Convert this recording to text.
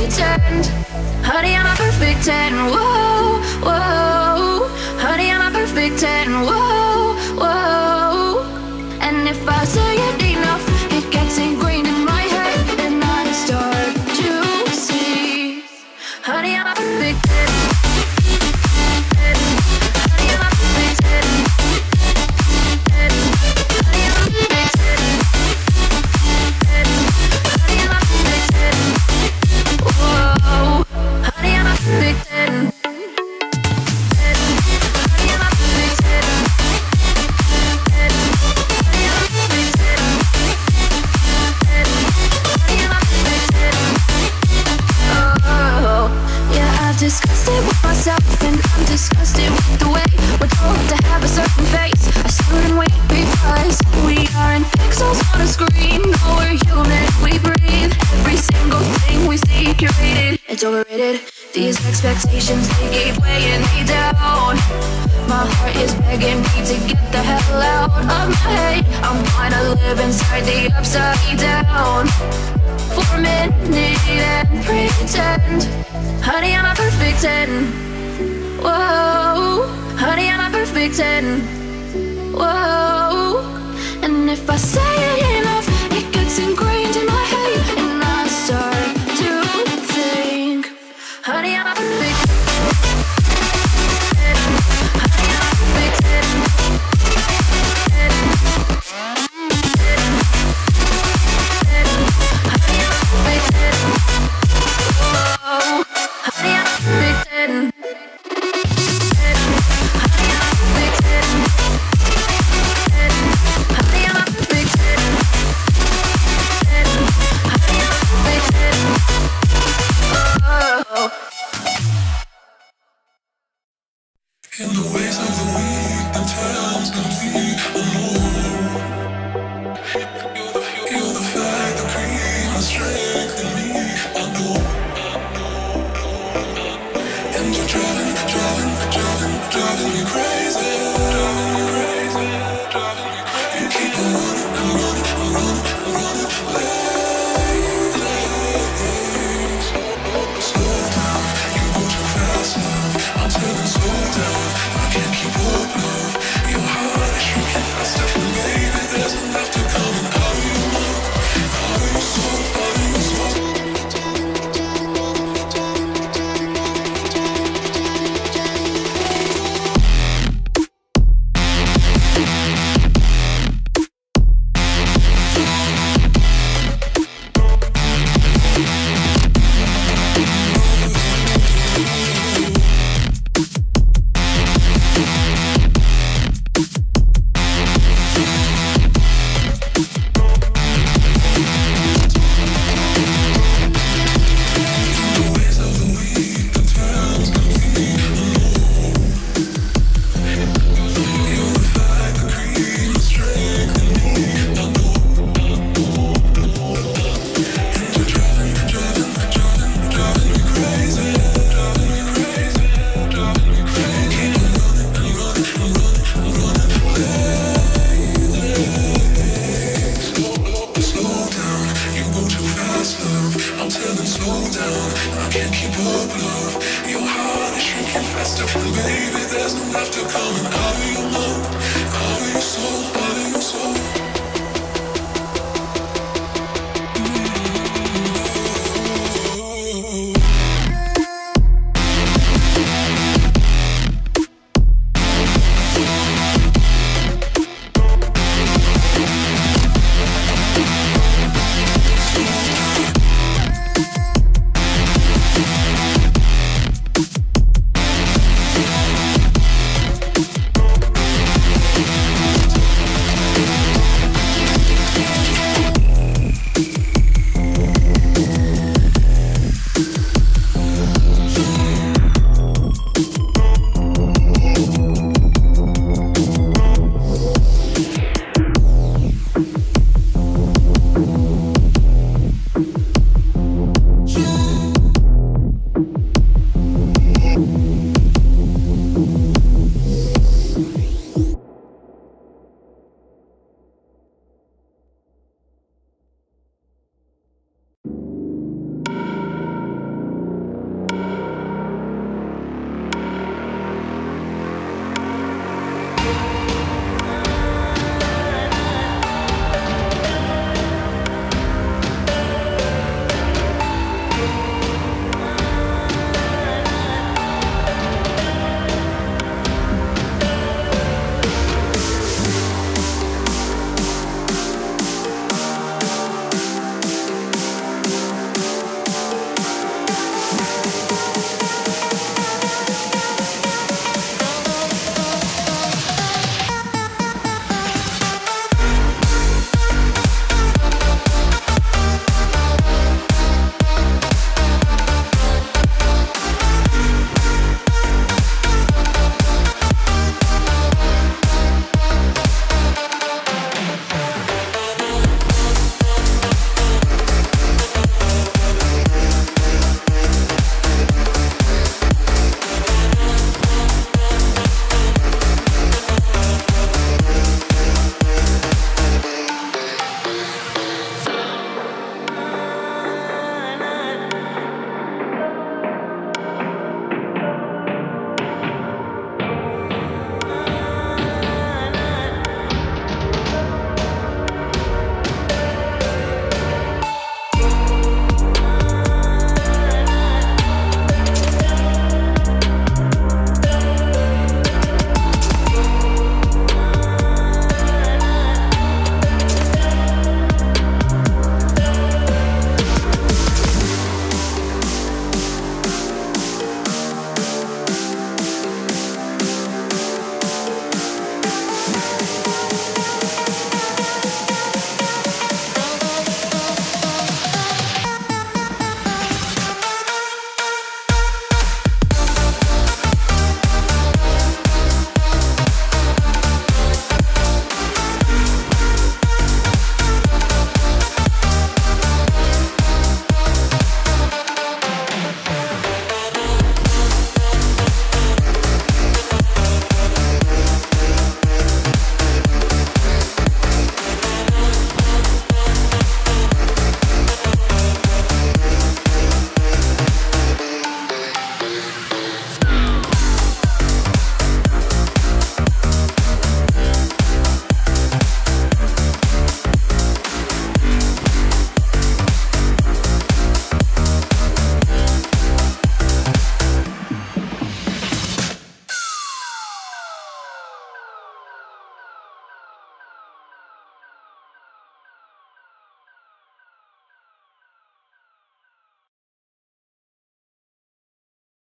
Honey, I'm a perfect 10. Whoa, whoa. Honey, I'm a perfect 10. Whoa, whoa. It with myself, and I'm disgusted with the way we're told to have a certain face, I a certain weight, because we aren't pixels on a screen. No, we're human, we breathe. Every single thing we see curated, it's overrated. These expectations, they keep weighing me down. My heart is begging me to get the hell out of my head. I'm gonna live inside the upside down for a minute and pretend. Honey, I'm a perfect 10. Whoa, honey, I'm a perfect 10. Whoa, and if I say it enough, it gets ingrained down. I can't keep up love. Your heart is shrinking faster. And baby, there's no after coming. Out of your mouth, out of your soul, out of your soul.